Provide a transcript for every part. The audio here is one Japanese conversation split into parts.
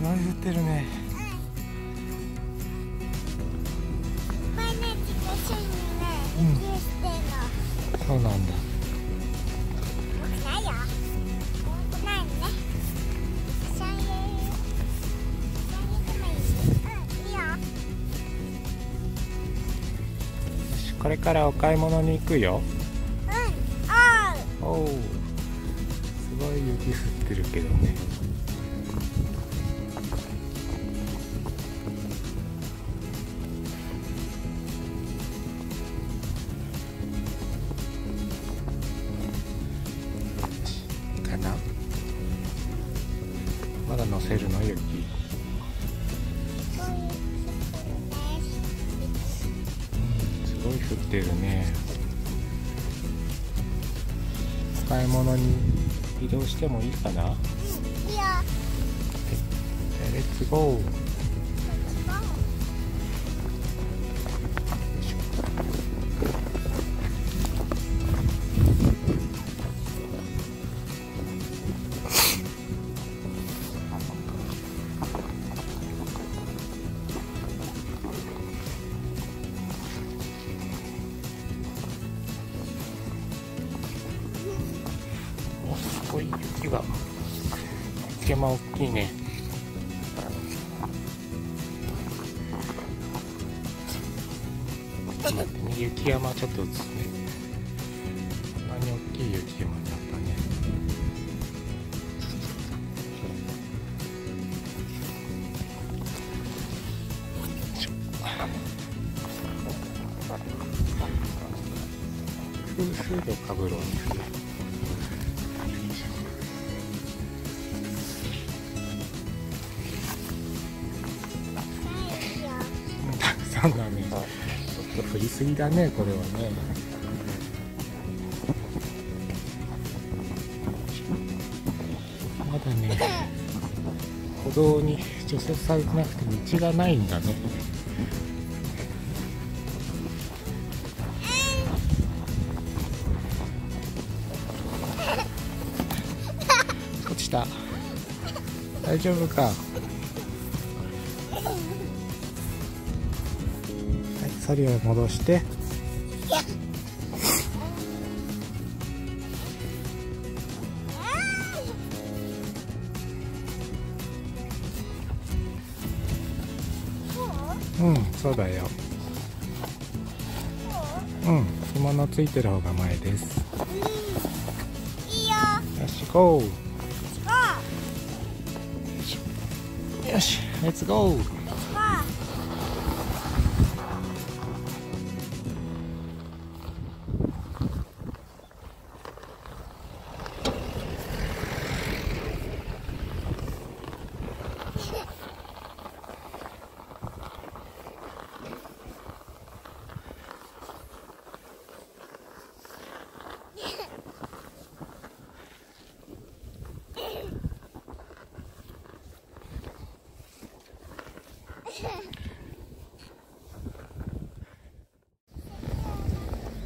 雨降ってるね、うん、そうなんだ。これからお買い物に行くよ。うんおう。すごい雪降ってるけどね。かな。まだ乗せるの雪すごい降ってるね。お買い物に移動してもいいかな？うんいいよ。レッツゴーごい雪が雪山大きいね。待ってね雪山ちょっと映すね。こんなに大きい雪山になったね。フーフードかぶろうね。いいたくさんだねちょっと降りすぎだねこれはね。まだね歩道に除雪されてなくて道がないんだね。落ちた。大丈夫か？はいソリを戻して。そううんそうだよ。そううん紐のついてる方が前です。いいよ。よしゴー。ゴよしレッツゴーーゴー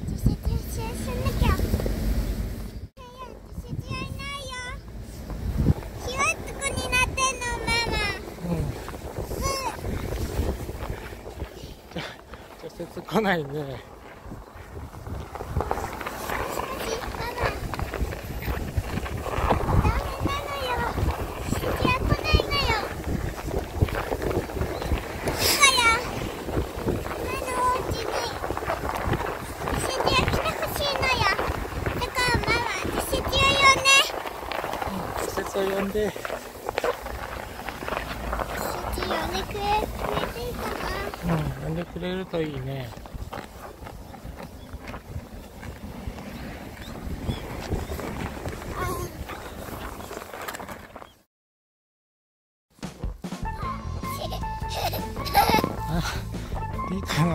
自責しなきゃ。自責はいないよ。ひどいとこになってんの、ママ。うん除雪来ないね。うん呼んでくれるといいね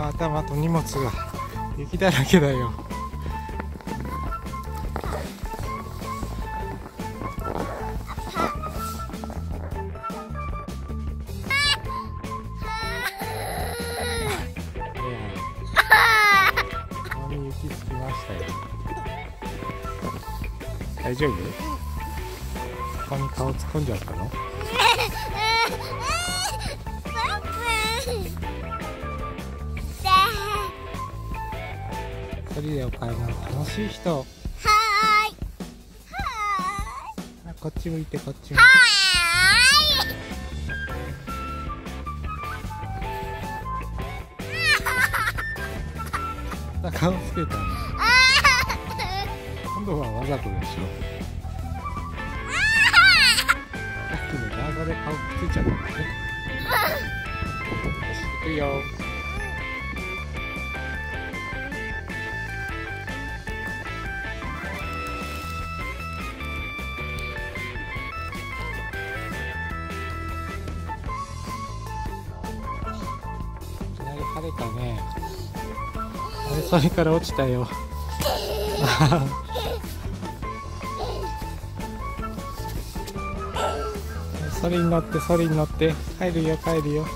頭と荷物が雪だらけだよ。顔に雪つきましたよ大丈夫ここに顔突っ込んじゃったの人でお買い物楽しい人。はーい。はあこっち向いてこっち向いて。ーい。はあ顔つけた今度はわざとでしょさっきの長で顔くっついちゃったんだね。よ し行くよ晴れたね。あれそれから落ちたよ。それに乗ってそれに乗って。帰るよ帰るよ。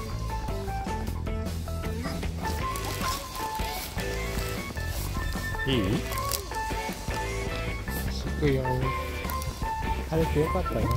いい？行くよ。晴れてよかったよ